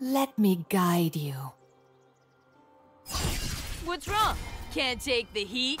Let me guide you. What's wrong? Can't take the heat?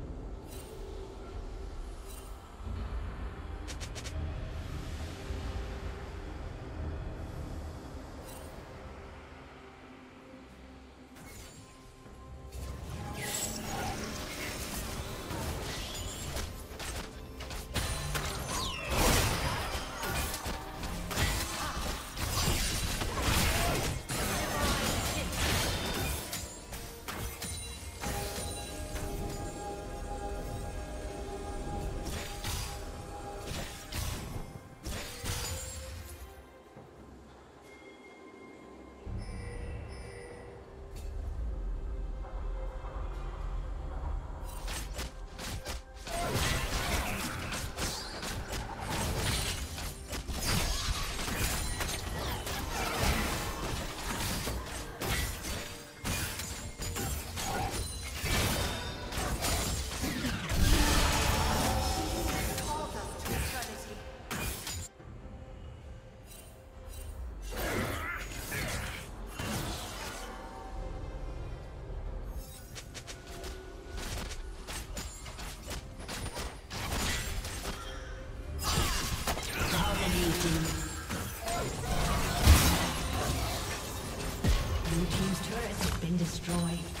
been destroyed.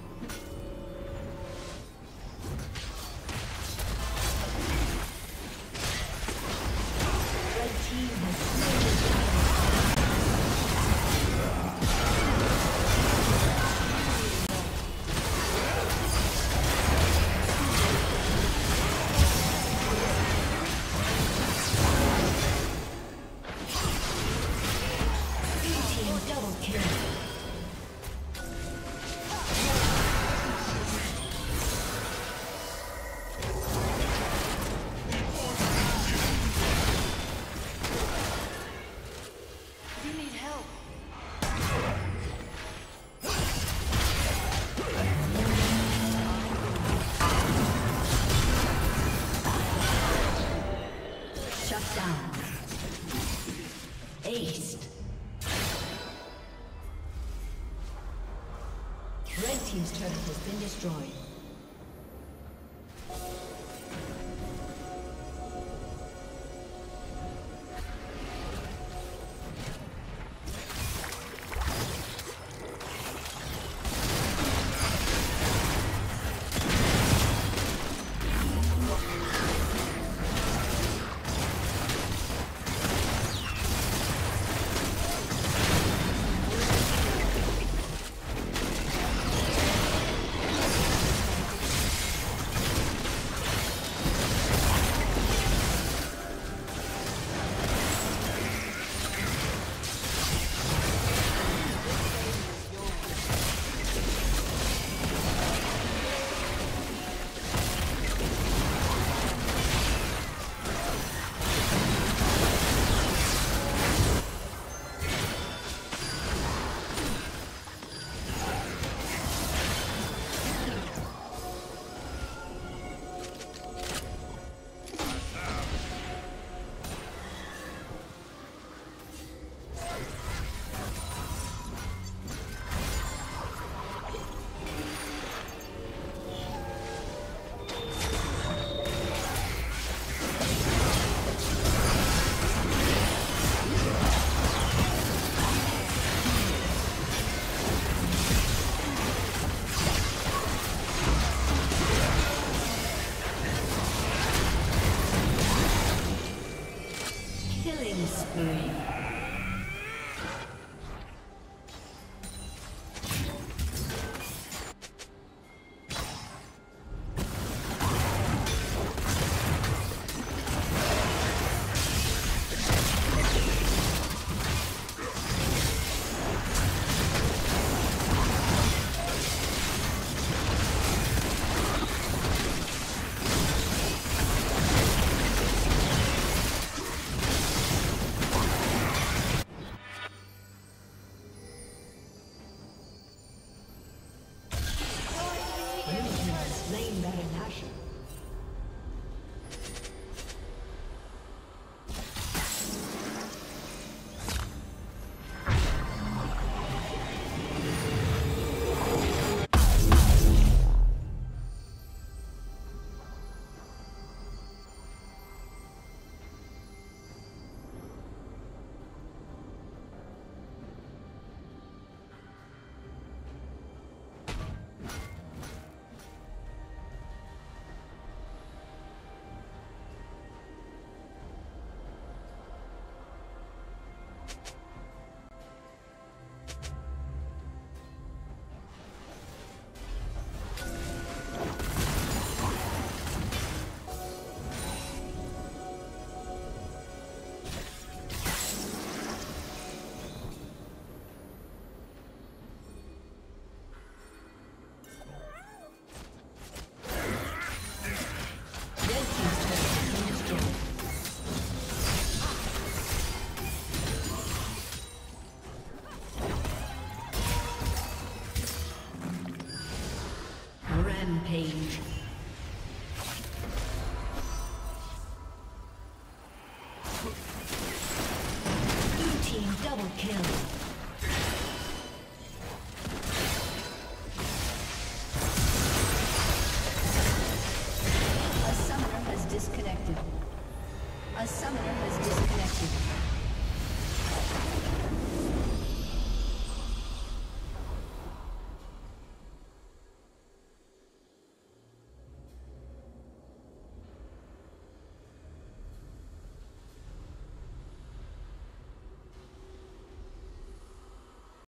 Destroyed. Rampage.